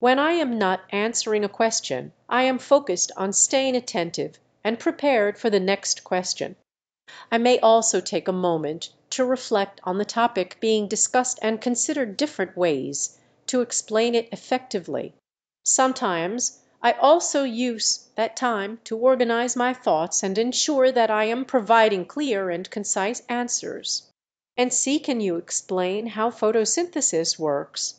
When I am not answering a question I am focused on staying attentive and prepared for the next question. I may also take a moment to reflect on the topic being discussed and consider different ways to explain it effectively. Sometimes I also use that time to organize my thoughts and ensure that I am providing clear and concise answers. "And see, can you explain how photosynthesis works?"